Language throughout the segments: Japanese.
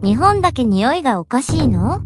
日本だけ匂いがおかしいの？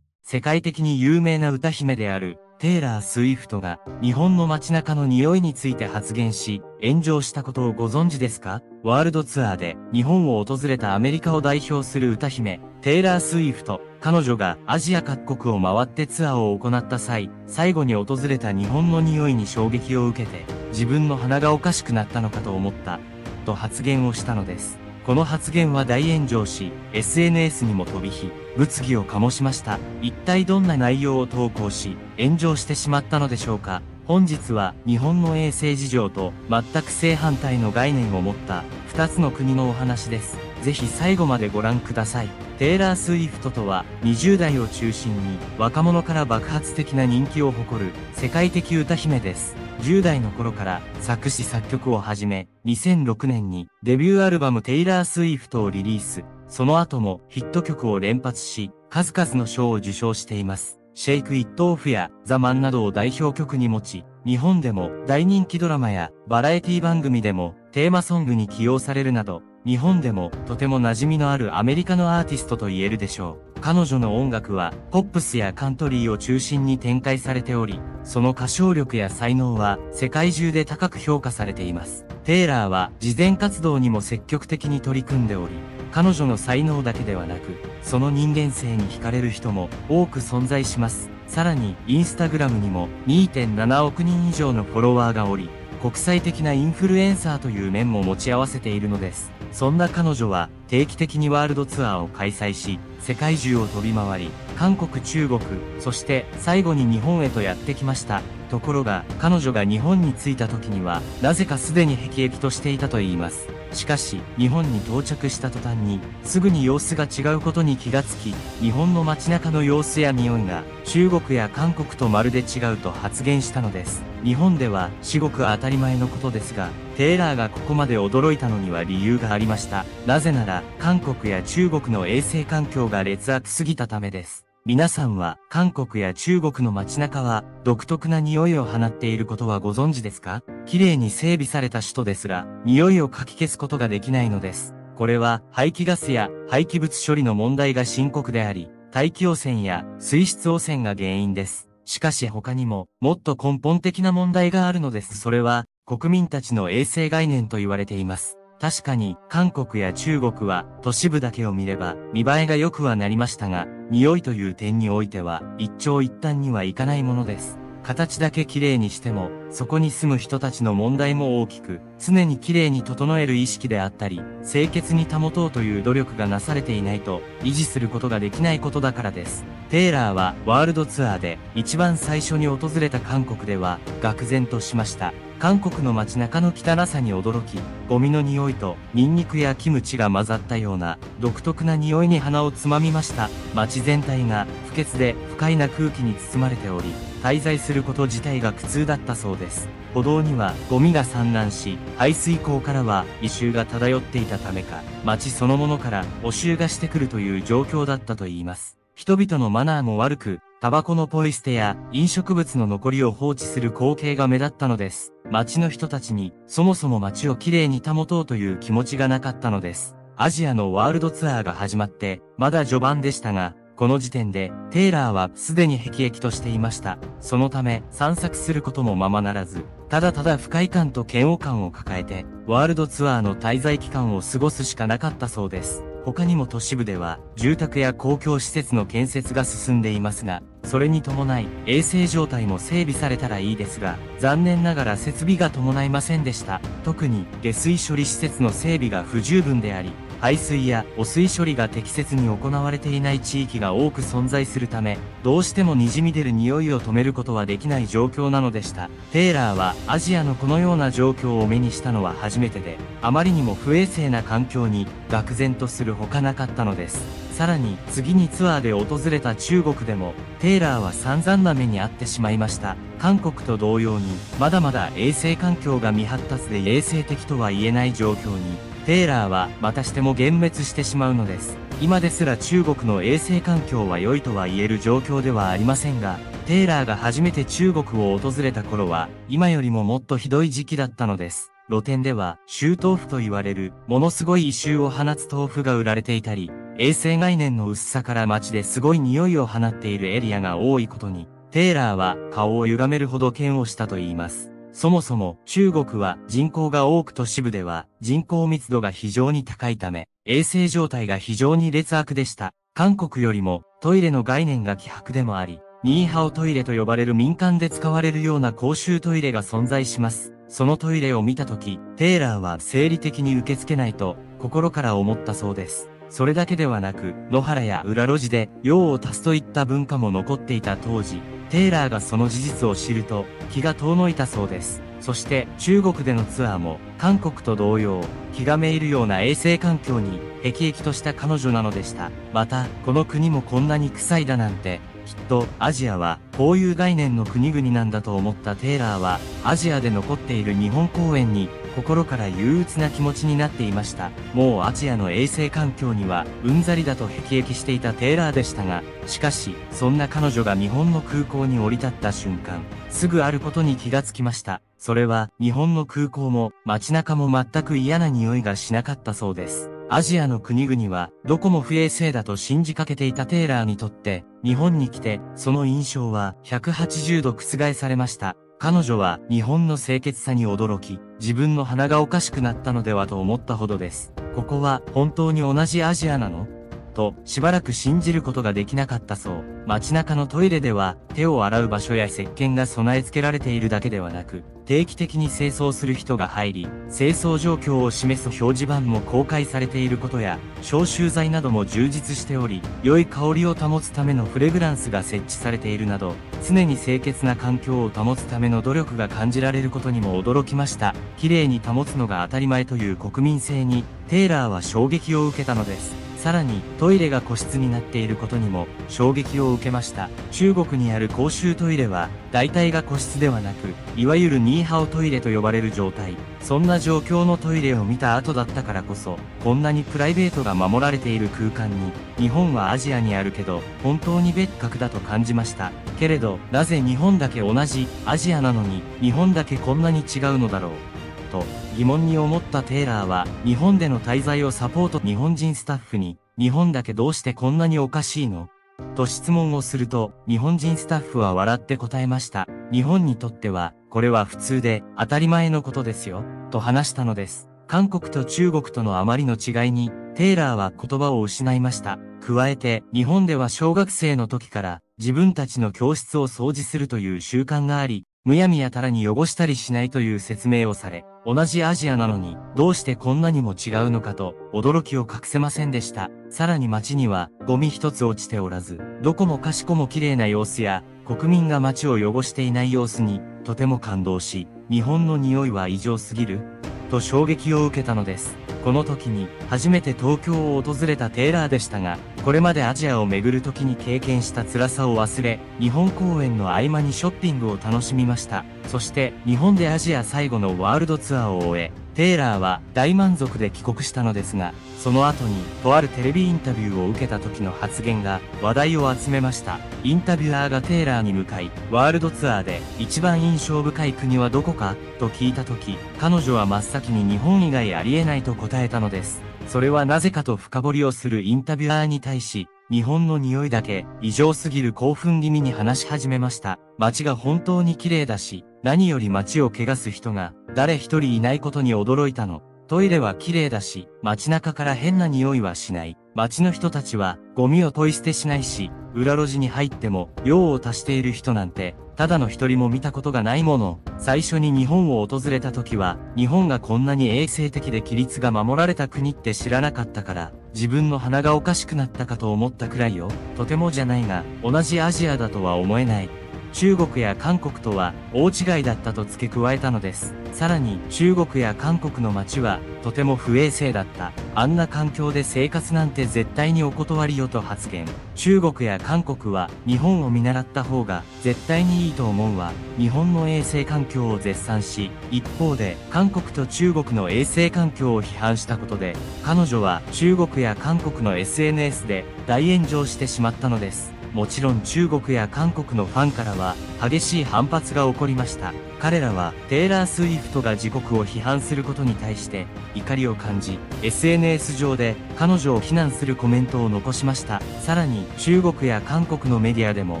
世界的に有名な歌姫であるテイラー・スウィフトが日本の街中の匂いについて発言し炎上したことをご存知ですか？ワールドツアーで日本を訪れたアメリカを代表する歌姫テイラー・スウィフト彼女がアジア各国を回ってツアーを行った際最後に訪れた日本の匂いに衝撃を受けて自分の鼻がおかしくなったのかと思ったと発言をしたのです。この発言は大炎上し、SNS にも飛び火、物議を醸しました。一体どんな内容を投稿し、炎上してしまったのでしょうか本日は日本の衛生事情と全く正反対の概念を持った2つの国のお話です。ぜひ最後までご覧ください。テイラー・スウィフトとは20代を中心に若者から爆発的な人気を誇る世界的歌姫です。10代の頃から作詞作曲を始め、2006年にデビューアルバムテイラー・スウィフトをリリース。その後もヒット曲を連発し、数々の賞を受賞しています。シェイク・イット・オフやザ・マンなどを代表曲に持ち、日本でも大人気ドラマやバラエティ番組でもテーマソングに起用されるなど、日本でもとても馴染みのあるアメリカのアーティストと言えるでしょう。彼女の音楽はポップスやカントリーを中心に展開されており、その歌唱力や才能は世界中で高く評価されています。テイラーは慈善活動にも積極的に取り組んでおり、彼女の才能だけではなく、その人間性に惹かれる人も多く存在します。さらに、インスタグラムにも2.7億人以上のフォロワーがおり、国際的なインフルエンサーという面も持ち合わせているのです。そんな彼女は定期的にワールドツアーを開催し、世界中を飛び回り、韓国、中国、そして最後に日本へとやってきました。ところが、彼女が日本に着いた時には、なぜかすでに辟易としていたといいます。しかし、日本に到着した途端に、すぐに様子が違うことに気がつき、日本の街中の様子や匂いが、中国や韓国とまるで違うと発言したのです。日本では、至極当たり前のことですが、テイラーがここまで驚いたのには理由がありました。なぜなら、韓国や中国の衛生環境が劣悪すぎたためです。皆さんは韓国や中国の街中は独特な匂いを放っていることはご存知ですか？綺麗に整備された首都ですら匂いをかき消すことができないのです。これは排気ガスや廃棄物処理の問題が深刻であり、大気汚染や水質汚染が原因です。しかし他にももっと根本的な問題があるのです。それは国民たちの衛生概念と言われています。確かに韓国や中国は都市部だけを見れば見栄えが良くはなりましたが、匂いという点においては一長一短にはいかないものです。形だけ綺麗にしても、そこに住む人たちの問題も大きく、常に綺麗に整える意識であったり、清潔に保とうという努力がなされていないと、維持することができないことだからです。テイラーはワールドツアーで一番最初に訪れた韓国では、愕然としました。韓国の街中の汚さに驚き、ゴミの匂いとニンニクやキムチが混ざったような独特な匂いに鼻をつまみました。街全体が不潔で不快な空気に包まれており、滞在すること自体が苦痛だったそうです。歩道にはゴミが散乱し、排水溝からは異臭が漂っていたためか、街そのものから汚臭がしてくるという状況だったといいます。人々のマナーも悪く、タバコのポイ捨てや飲食物の残りを放置する光景が目立ったのです。街の人たちに、そもそも街をきれいに保とうという気持ちがなかったのです。アジアのワールドツアーが始まって、まだ序盤でしたが、この時点で、テイラーはすでに辟易としていました。そのため、散策することもままならず、ただただ不快感と嫌悪感を抱えて、ワールドツアーの滞在期間を過ごすしかなかったそうです。他にも都市部では住宅や公共施設の建設が進んでいますが、それに伴い衛生状態も整備されたらいいですが、残念ながら設備が伴いませんでした。特に下水処理施設の整備が不十分であり、排水や汚水処理が適切に行われていない地域が多く存在するため、どうしても滲み出る匂いを止めることはできない状況なのでした。テイラーはアジアのこのような状況を目にしたのは初めてで、あまりにも不衛生な環境に愕然とするほかなかったのです。さらに次にツアーで訪れた中国でも、テイラーは散々な目に遭ってしまいました。韓国と同様に、まだまだ衛生環境が未発達で衛生的とは言えない状況に、テーラーはまたしても幻滅してしまうのです。今ですら中国の衛生環境は良いとは言える状況ではありませんが、テーラーが初めて中国を訪れた頃は、今よりももっとひどい時期だったのです。露店では、臭豆腐と言われる、ものすごい異臭を放つ豆腐が売られていたり、衛生概念の薄さから街ですごい匂いを放っているエリアが多いことに、テイラーは顔を歪めるほど嫌悪したと言います。そもそも中国は人口が多く都市部では人口密度が非常に高いため、衛生状態が非常に劣悪でした。韓国よりもトイレの概念が希薄でもあり、ニーハオトイレと呼ばれる民間で使われるような公衆トイレが存在します。そのトイレを見たとき、テイラーは生理的に受け付けないと心から思ったそうです。それだけではなく、野原や裏路地で用を足すといった文化も残っていた当時、テイラーがその事実を知ると気が遠のいたそうです。そして中国でのツアーも韓国と同様、気がめいるような衛生環境に辟易とした彼女なのでした。また、この国もこんなに臭いだなんて、きっとアジアはこういう概念の国々なんだと思ったテイラーはアジアで残っている日本公演に心から憂鬱な気持ちになっていました。もうアジアの衛生環境にはうんざりだと辟易していたテイラーでしたが、しかし、そんな彼女が日本の空港に降り立った瞬間、すぐあることに気がつきました。それは、日本の空港も街中も全く嫌な匂いがしなかったそうです。アジアの国々は、どこも不衛生だと信じかけていたテイラーにとって、日本に来て、その印象は180度覆されました。彼女は日本の清潔さに驚き、自分の鼻がおかしくなったのではと思ったほどです。ここは本当に同じアジアなの？と、しばらく信じることができなかったそう。街中のトイレでは、手を洗う場所や石鹸が備え付けられているだけではなく、定期的に清掃する人が入り、清掃状況を示す表示板も公開されていることや、消臭剤なども充実しており、良い香りを保つためのフレグランスが設置されているなど、常に清潔な環境を保つための努力が感じられることにも驚きました。綺麗に保つのが当たり前という国民性に、テイラーは衝撃を受けたのです。さらにトイレが個室になっていることにも衝撃を受けました。中国にある公衆トイレは大体が個室ではなくいわゆるニーハオトイレと呼ばれる状態。そんな状況のトイレを見た後だったからこそこんなにプライベートが守られている空間に日本はアジアにあるけど本当に別格だと感じました。けれどなぜ日本だけ同じアジアなのに日本だけこんなに違うのだろう。と疑問に思ったテイラーは日本での滞在をサポート日本人スタッフに日本だけどうしてこんなにおかしいの？と質問をすると日本人スタッフは笑って答えました。日本にとってはこれは普通で当たり前のことですよと話したのです。韓国と中国とのあまりの違いにテイラーは言葉を失いました。加えて日本では小学生の時から自分たちの教室を掃除するという習慣があり、むやみやたらに汚したりしないという説明をされ、同じアジアなのに、どうしてこんなにも違うのかと、驚きを隠せませんでした。さらに街には、ゴミ一つ落ちておらず、どこもかしこも綺麗な様子や、国民が街を汚していない様子に、とても感動し、日本の匂いは異常すぎる？と衝撃を受けたのです。この時に初めて東京を訪れたテイラーでしたが、これまでアジアを巡る時に経験した辛さを忘れ、日本公演の合間にショッピングを楽しみました。そして日本でアジア最後のワールドツアーを終え、テイラーは大満足で帰国したのですが、その後にとあるテレビインタビューを受けた時の発言が話題を集めました。インタビュアーがテイラーに向かい、ワールドツアーで一番印象深い国はどこかと聞いた時、彼女は真っ先に日本以外ありえないと答えたのです。それはなぜかと深掘りをするインタビュアーに対し、日本の匂いだけ異常すぎる興奮気味に話し始めました。街が本当に綺麗だし、何より街を汚す人が誰一人いないことに驚いたの。トイレは綺麗だし、街中から変な匂いはしない。街の人たちはゴミをポイ捨てしないし、裏路地に入っても用を足している人なんて、ただの一人も見たことがないもの。最初に日本を訪れた時は、日本がこんなに衛生的で規律が守られた国って知らなかったから、自分の鼻がおかしくなったかと思ったくらいよ。とてもじゃないが、同じアジアだとは思えない。中国や韓国とは大違いだったと付け加えたのです。さらに中国や韓国の街はとても不衛生だった。あんな環境で生活なんて絶対にお断りよと発言。中国や韓国は日本を見習った方が絶対にいいと思うわ。日本の衛生環境を絶賛し、一方で韓国と中国の衛生環境を批判したことで、彼女は中国や韓国の SNS で大炎上してしまったのです。もちろん中国や韓国のファンからは激しい反発が起こりました。彼らはテイラー・スウィフトが自国を批判することに対して怒りを感じ、SNS 上で彼女を非難するコメントを残しました。さらに中国や韓国のメディアでも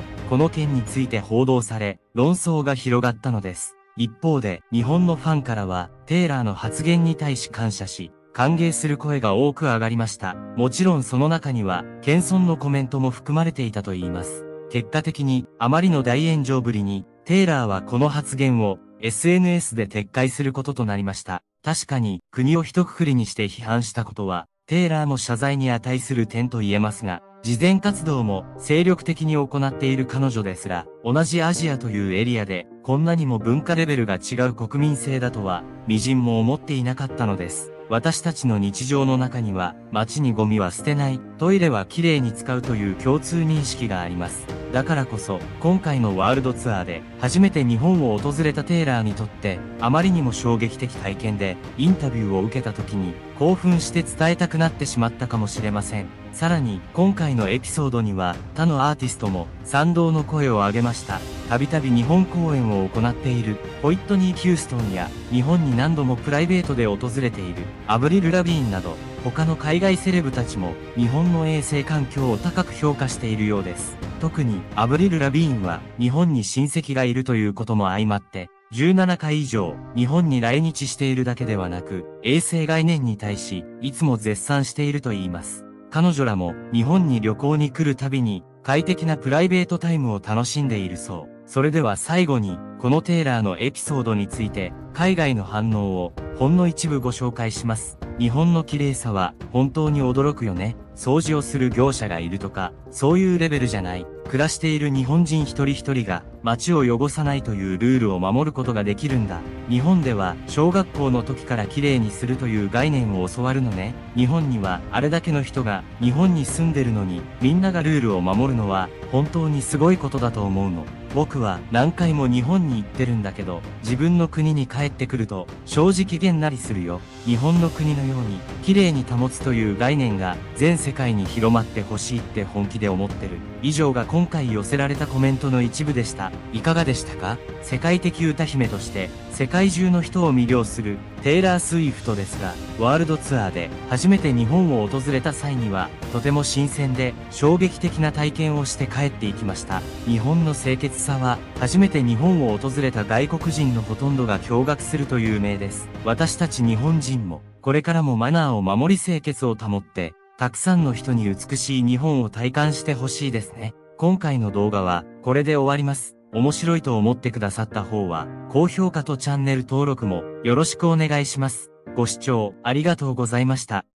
この件について報道され、論争が広がったのです。一方で、日本のファンからは、テイラーの発言に対し感謝し、歓迎する声が多く上がりました。もちろんその中には、謙遜のコメントも含まれていたといいます。結果的に、あまりの大炎上ぶりに、テイラーはこの発言を SNS で撤回することとなりました。確かに、国を一括りにして批判したことは、テイラーも謝罪に値する点と言えますが、慈善活動も精力的に行っている彼女ですら、同じアジアというエリアで、こんなにも文化レベルが違う国民性だとは、微塵も思っていなかったのです。私たちの日常の中には、街にゴミは捨てない、トイレはきれいに使うという共通認識があります。だからこそ、今回のワールドツアーで、初めて日本を訪れたテイラーにとって、あまりにも衝撃的体験で、インタビューを受けた時に、興奮して伝えたくなってしまったかもしれません。さらに、今回のエピソードには、他のアーティストも、賛同の声を上げました。たびたび日本公演を行っている、ホイットニー・ヒューストンや、日本に何度もプライベートで訪れている、アブリル・ラビーンなど、他の海外セレブたちも、日本の衛生環境を高く評価しているようです。特に、アブリル・ラビーンは、日本に親戚がいるということも相まって、17回以上、日本に来日しているだけではなく、衛生概念に対し、いつも絶賛していると言います。彼女らも、日本に旅行に来るたびに、快適なプライベートタイムを楽しんでいるそう。それでは最後に、このテイラーのエピソードについて、海外の反応を、ほんの一部ご紹介します。日本の綺麗さは、本当に驚くよね。掃除をする業者がいるとか、そういうレベルじゃない。暮らしている日本人一人一人が街を汚さないというルールを守ることができるんだ。日本では小学校の時から綺麗にするという概念を教わるのね。日本にはあれだけの人が日本に住んでるのにみんながルールを守るのは本当にすごいことだと思うの。僕は何回も日本に行ってるんだけど、自分の国に帰ってくると、正直げんなりするよ。日本の国のように、綺麗に保つという概念が全世界に広まってほしいって本気で思ってる。以上が今回寄せられたコメントの一部でした。いかがでしたか？世界的歌姫として、世界中の人を魅了する、テイラー・スウィフトですが、ワールドツアーで初めて日本を訪れた際には、とても新鮮で衝撃的な体験をして帰っていきました。日本の清潔さは、初めて日本を訪れた外国人のほとんどが驚愕すると有名です。私たち日本人も、これからもマナーを守り清潔を保って、たくさんの人に美しい日本を体感してほしいですね。今回の動画は、これで終わります。面白いと思ってくださった方は、高評価とチャンネル登録もよろしくお願いします。ご視聴ありがとうございました。